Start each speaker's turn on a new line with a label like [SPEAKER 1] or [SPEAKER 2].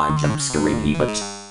[SPEAKER 1] by jump scaring me, but